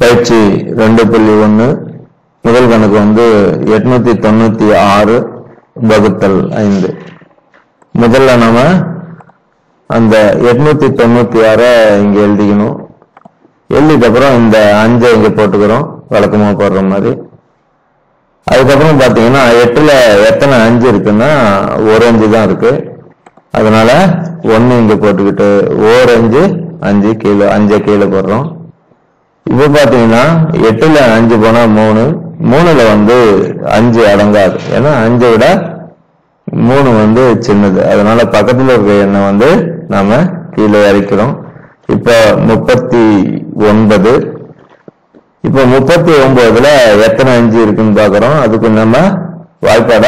பயிற்சி ரெண்டு புள்ளி ஒன்று முதல் கணக்கு வந்து எட்நூத்தி தொண்ணூத்தி ஆறு வகுத்தல் ஐந்து. முதல்ல நம்ம அந்த எட்நூத்தி தொண்ணூத்தி ஆறை இங்க எழுதிக்கணும். எழுதிட்டப்புறம் இந்த அஞ்சை இங்க போட்டுக்கிறோம். வழக்கமா போடுற மாதிரி. அதுக்கப்புறம் பாத்தீங்கன்னா எட்டுல எத்தனை அஞ்சு இருக்குன்னா ஒரு அஞ்சு தான் இருக்கு. அதனால ஒன்னு இங்க போட்டுக்கிட்டு ஓர் அஞ்சு அஞ்சு கீழே அஞ்சை கீழே போடுறோம். இப்ப பாத்தீங்கன்னா எட்டுல அஞ்சு போனா மூணு மூணுல வந்து அஞ்சு அடங்காது. ஏன்னா அஞ்சை விட மூணு வந்து சின்னது. அதனால பக்கத்துல இருக்க எண்ணை வந்து நாம கீழே இறக்கிறோம் இப்ப முப்பத்தி ஒன்பது இப்ப முப்பத்தி ஒன்பதுல எத்தனை அஞ்சு இருக்குன்னு பாக்குறோம். அதுக்கு நம்ம வாய்ப்பாட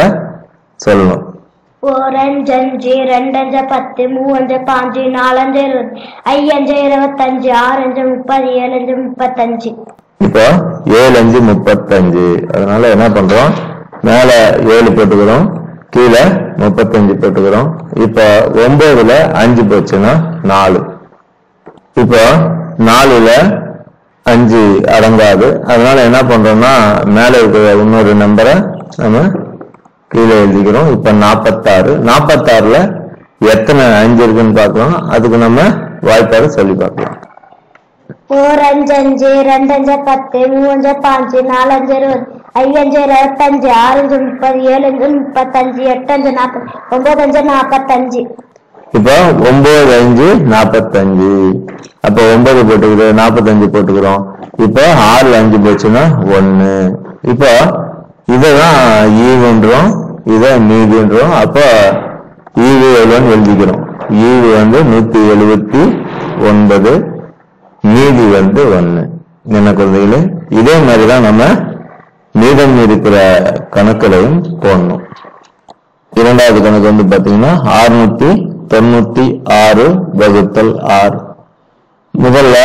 சொல்லணும். ஓரஞ்சு அஞ்சு ரெண்டஞ்சு பத்து மூவஞ்சு பாஞ்சு நாலஞ்சு இருபது ஐயஞ்சு இருபத்தஞ்சு ஆறஞ்சு முப்பது ஏழஞ்சு முப்பத்தஞ்சு. இப்போ ஏழு அஞ்சு முப்பத்தஞ்சு. அதனால என்ன பண்றோம்? மேல ஏழு போட்டுக்கிறோம் கீழே முப்பத்தஞ்சு போட்டுக்கிறோம். இப்போ ஒன்பதுல அஞ்சு போச்சுன்னா நாலு. இப்போ நாலுல அஞ்சு அடங்காது. அதனால என்ன பண்றோம்னா மேல இருக்கிற இன்னொரு நம்பரை நம்ம கீழே எழுதிக்கிறோம். இப்ப நாற்பத்தாறு நாற்பத்தாறுல எத்தனை அஞ்சு இருக்குன்னு பார்க்கலாம் அதுக்கு நம்ம வாய்ப்பாடு சொல்லி பார்க்கலாம். ஓரஞ்சு அஞ்சு ரெண்டஞ்சு பத்து மூவஞ்சு பாஞ்சு நாலஞ்சு இருபது ஐயஞ்சு இருபத்தஞ்சு ஆறஞ்சு முப்பது ஏழஞ்சு முப்பத்தஞ்சு எட்டஞ்சு நாற்பது ஒன்பதஞ்சு நாற்பத்தஞ்சு. இப்போ ஒன்பது அஞ்சு நாற்பத்தஞ்சு. அப்ப ஒன்பது போட்டுக்கிறோம் நாற்பத்தஞ்சு போட்டுக்கிறோம். இப்போ ஆறுல அஞ்சு போச்சுன்னா ஒண்ணு. இப்போ இதான் ஈவுன்றோம் e இதை மீதின்றோம் அப்போ ஈவு e, எவ்வளோன்னு எழுதிக்கிறோம். ஈவு வந்து நூத்தி எழுபத்தி ஒன்பது மீதி வந்து ஒன்று என்ன குழந்தைகளே? இதே மாதிரிதான் நம்ம மீதம் இருக்கிற கணக்குகளையும் போடணும். இரண்டாவது கணக்கு வந்து பாத்தீங்கன்னா அறுநூத்தி தொண்ணூத்தி ஆறு வகுத்தல் ஆறு. முதல்ல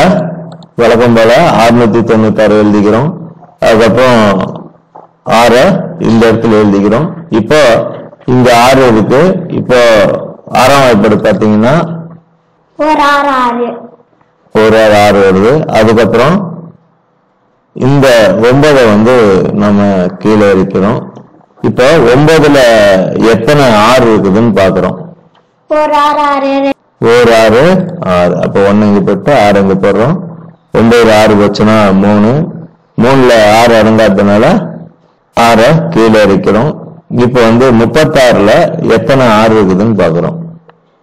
வழக்கம் போல அறுநூத்தி தொண்ணூத்தி ஆறு எழுதிக்கிறோம். அதுக்கப்புறம் ஆற இந்த இடத்துல எழுதிக்கிறோம். இப்போ இங்க ஆறு இருக்கு. இப்போ ஆறாம் வாய்ப்பாடு பாத்தீங்கன்னா ஒரு ஆறு ஆறு. ஒரு ஆறு ஆறு வருது. அதுக்கப்புறம் இந்த ஒன்பதை வந்து நம்ம கீழே இருக்கிறோம் இப்போ ஒன்பதுல எத்தனை ஆறு இருக்குதுன்னு பாக்குறோம் ஒரு ஆறு ஆறு. ஒரு ஆறு ஆறு. அப்போ ஒன்னு இங்க போட்டு ஆறு இங்க போடுறோம். ஒன்பது ஆறு போச்சுன்னா மூணு. மூணுல ஆறு அடங்காததுனால ஆறை கீழே இருக்கிறோம். இப்போ வந்து முப்பத்தாறுல எத்தனை ஆறு இருக்குதுன்னு பாக்குறோம்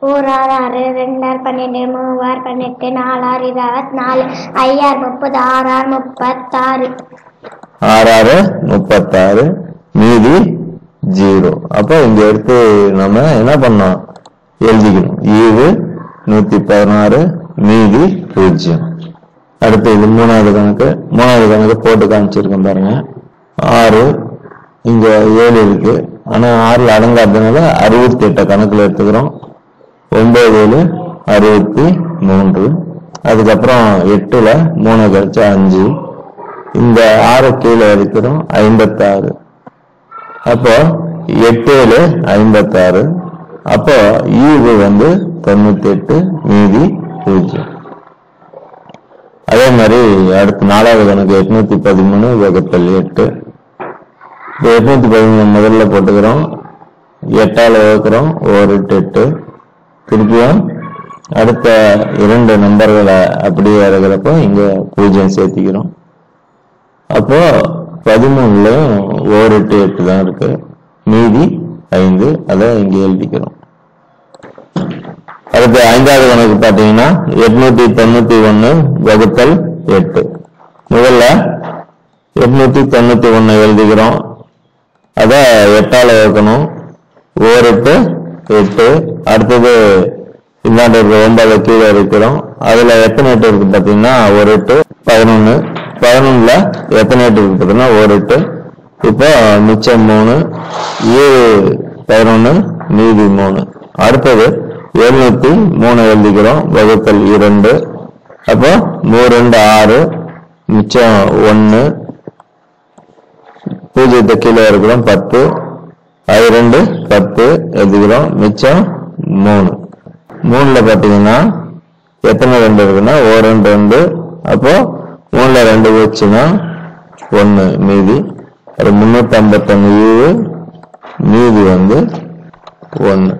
ஒரு ஆறு ஆறு ரெண்டாறு பன்னெண்டு மூவாறு பன்னெண்டு நாலாறு இருபத்தி நாலு ஐயாறு முப்பது ஆறு ஆறு முப்பத்தாறு. ஆறு ஆறு முப்பத்தாறு மீதி ஜீரோ. அப்போ இங்க எடுத்து நம்ம என்ன பண்ணோம்? எழுதிக்கணும். ஈவு நூத்தி பதினாறு மீதி பூஜ்ஜியம். அடுத்து இது மூணாவது கணக்கு. மூணாவது கணக்கு போட்டு காமிச்சிருக்கோம் பாருங்க. ஆறு இங்க ஏழு இருக்கு. ஆனா ஆறுல அடங்காததுனால அறுபத்தி எட்டை கணக்குல எடுத்துக்கிறோம். ஒன்பது ஏழு அறுபத்தி மூன்று. அதுக்கப்புறம் எட்டுல மூணு கழிச்சா அஞ்சு. இந்த ஆறு கீழே இருக்கிறோம் ஐம்பத்தாறு. அப்போ எட்டு ஏழு ஐம்பத்தாறு. அப்போ ஈவு வந்து தொண்ணூத்தி எட்டு மீதி பூஜ்ஜியம். அதே மாதிரி அடுத்து நாலாவது கணக்கு எட்நூத்தி பதிமூணு வகுத்தல் எட்டு. எட்நூத்தி பதிமூணு முதல்ல போட்டுக்கிறோம். எட்டால வகுக்கிறோம். ஒரு எட்டு. எட்டு திருப்பியும் அடுத்த இரண்டு நம்பர்களை அப்படியே இறங்குறப்போ இங்க பூஜ்ஜியம் சேர்த்திக்கிறோம். அப்போ பதிமூணுலயும் ஓர் எட்டு எட்டு தான் இருக்கு. மீதி ஐந்து அதை இங்க எழுதிக்கிறோம். அடுத்து ஐந்தாவது கணக்கு பாத்தீங்கன்னா எட்நூத்தி தொண்ணூத்தி ஒன்னு வகுத்தல் எட்டு. முதல்ல எட்நூத்தி தொண்ணூத்தி ஒன்னு எழுதிக்கிறோம். அதான் எட்டால வைக்கணும் ஓர் எட்டு எட்டு அடுத்தது இந்தாண்டு இருக்கிற ஒன்பது கீழே இருக்கிறோம். அதுல எத்தனை எட்டு இருக்கு பாத்தீங்கன்னா ஒரு எட்டு பதினொன்னு. பதினொன்னுல எத்தனை எட்டு இருக்கு பாத்தீங்கன்னா ஒரு எட்டு இப்போ மிச்சம் மூணு ஏழு பதினொன்னு மீதி மூணு. அடுத்தது எழுநூத்தி மூணு எழுதிக்கிறோம் வகுத்தல் இரண்டு. அப்போ மூணு ரெண்டு ஆறு மிச்சம் ஒன்று பூஜ்ஜியத்தை கீழே இருக்கிறோம். பத்து. அது ரெண்டு. பத்து. எழுதிக்கிறோம் மிச்சம் மூணு. மூணுல பாத்தீங்கன்னா எத்தனை ரெண்டு இருக்குன்னா ஓ ரெண்டு ரெண்டு. அப்போ மூணுல ரெண்டு போச்சுன்னா ஒன்று மீதி. ஒரு முன்னூத்தி ஐம்பத்தொன்னு மீதி வந்து ஒன்று